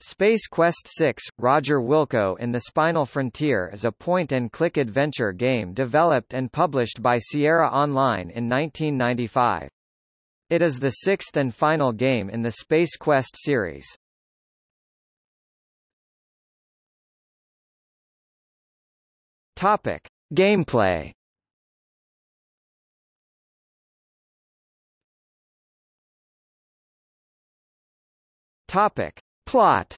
Space Quest 6 – Roger Wilco in the Spinal Frontier is a point-and-click adventure game developed and published by Sierra Online in 1995. It is the sixth and final game in the Space Quest series. Topic. Gameplay Topic. Plot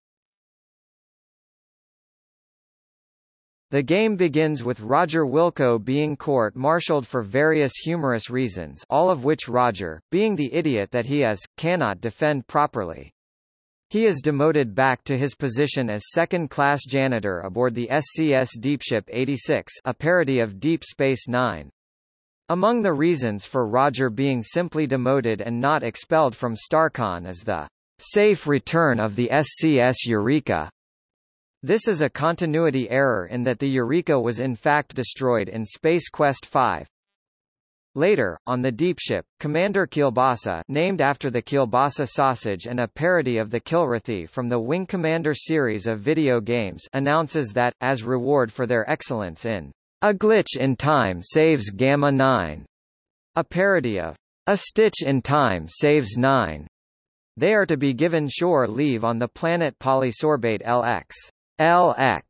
The game begins with Roger Wilco being court-martialed for various humorous reasons all of which Roger, being the idiot that he is, cannot defend properly. He is demoted back to his position as second-class janitor aboard the SCS Deepship 86 a parody of Deep Space Nine. Among the reasons for Roger being simply demoted and not expelled from StarCon is the safe return of the SCS Eureka. This is a continuity error in that the Eureka was in fact destroyed in Space Quest V. Later, on the Deepship, Commander Kielbasa named after the Kielbasa sausage and a parody of the Kilrathi from the Wing Commander series of video games announces that, as reward for their excellence in A Glitch in Time Saves Gamma 9, a parody of A Stitch in Time Saves 9, they are to be given shore leave on the planet polysorbate LX. LX,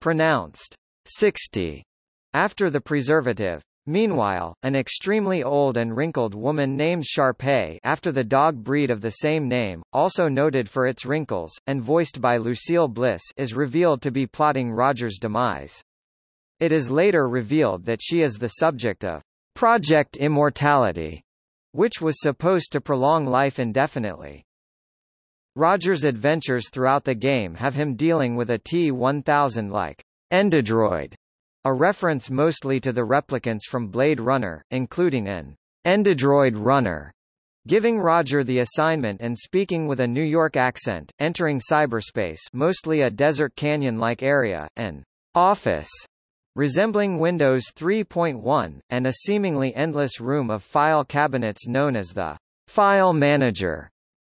pronounced 60, after the preservative. Meanwhile, an extremely old and wrinkled woman named Sharpei after the dog breed of the same name, also noted for its wrinkles, and voiced by Lucille Bliss is revealed to be plotting Roger's demise. It is later revealed that she is the subject of Project Immortality, which was supposed to prolong life indefinitely. Roger's adventures throughout the game have him dealing with a T-1000-like Endodroid, a reference mostly to the replicants from Blade Runner, including an Endodroid runner, giving Roger the assignment and speaking with a New York accent, entering cyberspace mostly a desert canyon-like area, an office resembling Windows 3.1, and a seemingly endless room of file cabinets known as the File Manager,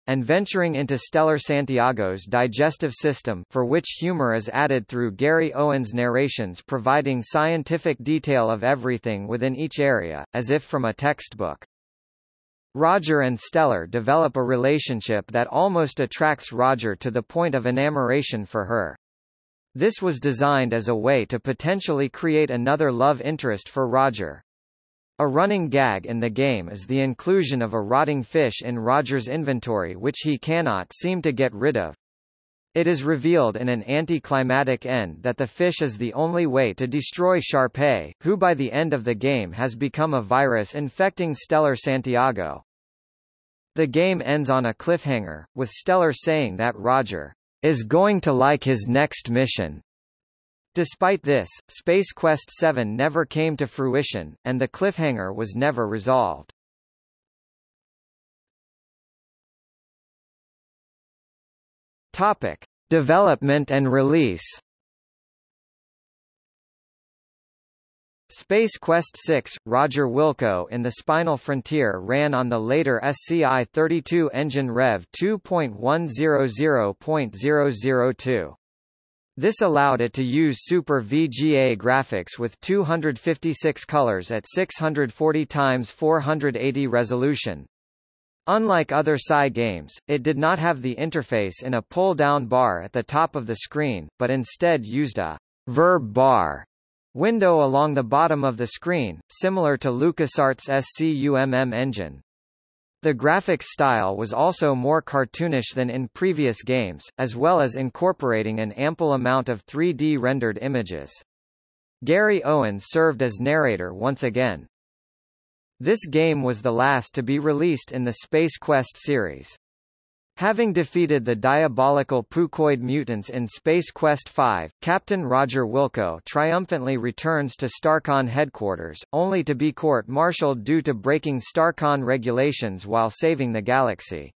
and venturing into Stellar Santiago's digestive system for which humor is added through Gary Owens' narrations providing scientific detail of everything within each area, as if from a textbook. Roger and Stellar develop a relationship that almost attracts Roger to the point of enamoration for her. This was designed as a way to potentially create another love interest for Roger. A running gag in the game is the inclusion of a rotting fish in Roger's inventory which he cannot seem to get rid of. It is revealed in an anticlimactic end that the fish is the only way to destroy Sharpei, who by the end of the game has become a virus infecting Stellar Santiago. The game ends on a cliffhanger, with Stellar saying that Roger is going to like his next mission. Despite this, Space Quest 7 never came to fruition, and the cliffhanger was never resolved. Topic. Development and release Space Quest 6, Roger Wilco in the Spinal Frontier ran on the later SCI-32 engine Rev 2.100.002. This allowed it to use Super VGA graphics with 256 colors at 640 x 480 resolution. Unlike other SCI games, it did not have the interface in a pull-down bar at the top of the screen, but instead used a verb bar window along the bottom of the screen, similar to LucasArts' SCUMM engine. The graphics style was also more cartoonish than in previous games, as well as incorporating an ample amount of 3D rendered images. Gary Owens served as narrator once again. This game was the last to be released in the Space Quest series. Having defeated the diabolical Pukoid mutants in Space Quest V, Captain Roger Wilco triumphantly returns to StarCon headquarters, only to be court-martialed due to breaking StarCon regulations while saving the galaxy.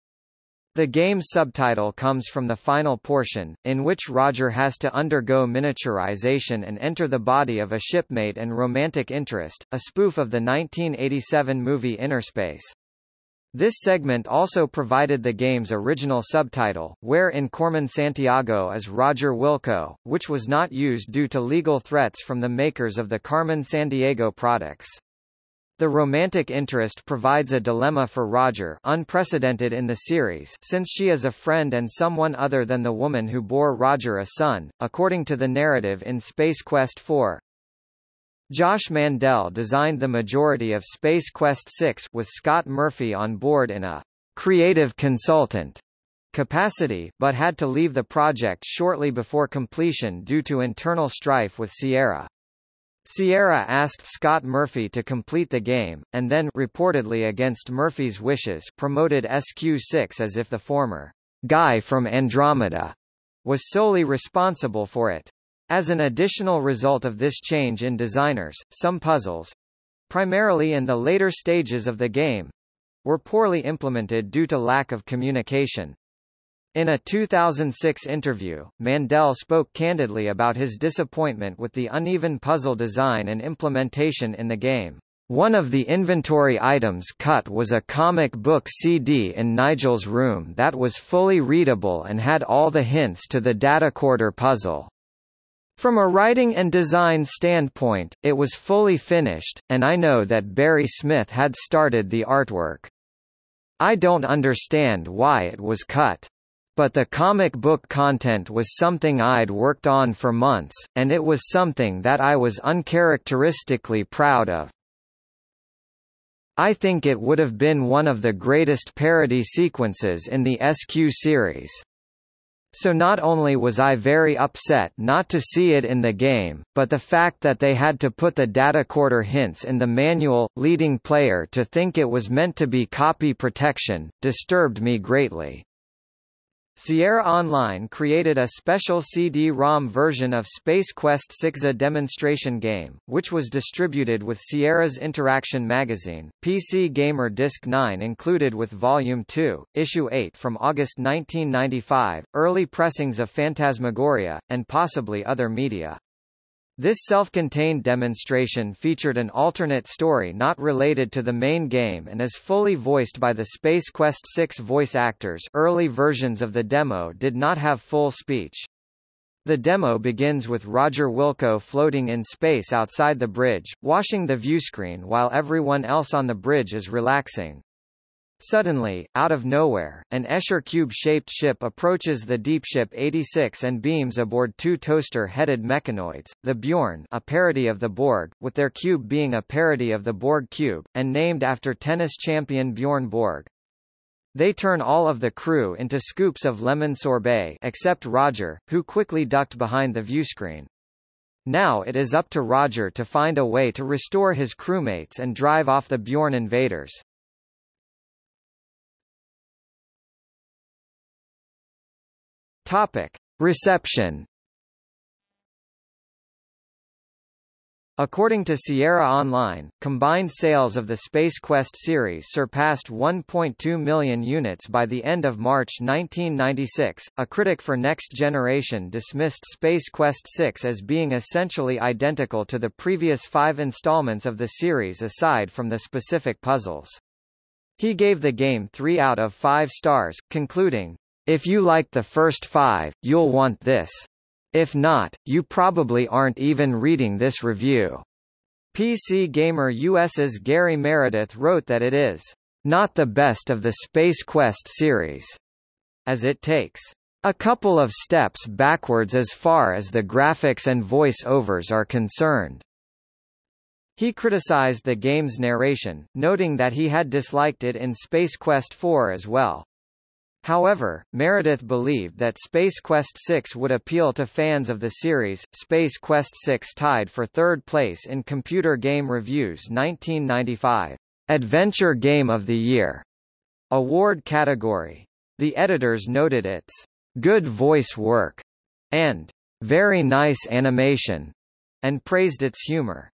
The game's subtitle comes from the final portion, in which Roger has to undergo miniaturization and enter the body of a shipmate and romantic interest, a spoof of the 1987 movie Innerspace. This segment also provided the game's original subtitle, where in Corman Santiago as Roger Wilco, which was not used due to legal threats from the makers of the Carmen Sandiego products. The romantic interest provides a dilemma for Roger unprecedented in the series since she is a friend and someone other than the woman who bore Roger a son, according to the narrative in Space Quest 4. Josh Mandel designed the majority of Space Quest 6 with Scott Murphy on board in a creative consultant capacity, but had to leave the project shortly before completion due to internal strife with Sierra. Sierra asked Scott Murphy to complete the game, and then reportedly against Murphy's wishes promoted SQ6 as if the former guy from Andromeda was solely responsible for it. As an additional result of this change in designers, some puzzles primarily in the later stages of the game were poorly implemented due to lack of communication. In a 2006 interview, Mandel spoke candidly about his disappointment with the uneven puzzle design and implementation in the game. One of the inventory items cut was a comic book CD in Nigel's room that was fully readable and had all the hints to the datacorder puzzle. From a writing and design standpoint, it was fully finished, and I know that Barry Smith had started the artwork. I don't understand why it was cut. But the comic book content was something I'd worked on for months, and it was something that I was uncharacteristically proud of. I think it would have been one of the greatest parody sequences in the SQ series. So not only was I very upset not to see it in the game, but the fact that they had to put the datacorder hints in the manual, leading player to think it was meant to be copy protection, disturbed me greatly. Sierra Online created a special CD-ROM version of Space Quest 6 a demonstration game, which was distributed with Sierra's Interaction magazine, PC Gamer Disc 9 included with Volume 2, Issue 8 from August 1995, early pressings of Phantasmagoria, and possibly other media. This self-contained demonstration featured an alternate story not related to the main game and is fully voiced by the Space Quest 6 voice actors early versions of the demo did not have full speech. The demo begins with Roger Wilco floating in space outside the bridge, washing the viewscreen while everyone else on the bridge is relaxing. Suddenly, out of nowhere, an Escher cube-shaped ship approaches the Deepship 86 and beams aboard two toaster-headed mechanoids, the Bjorn a parody of the Borg, with their cube being a parody of the Borg cube, and named after tennis champion Bjorn Borg. They turn all of the crew into scoops of lemon sorbet except Roger, who quickly ducked behind the viewscreen. Now it is up to Roger to find a way to restore his crewmates and drive off the Bjorn invaders. Topic: Reception. According to Sierra Online, combined sales of the Space Quest series surpassed 1.2 million units by the end of March 1996. A critic for Next Generation dismissed Space Quest 6 as being essentially identical to the previous five installments of the series aside from the specific puzzles. He gave the game 3 out of 5 stars, concluding, if you like the first five, you'll want this. If not, you probably aren't even reading this review. PC Gamer US's Gary Meredith wrote that it is not the best of the Space Quest series, as it takes a couple of steps backwards as far as the graphics and voice-overs are concerned. He criticized the game's narration, noting that he had disliked it in Space Quest 4 as well. However, Meredith believed that Space Quest 6 would appeal to fans of the series. Space Quest 6 tied for third place in Computer Game Review's 1995 Adventure Game of the Year award category. The editors noted its good voice work and very nice animation and praised its humor.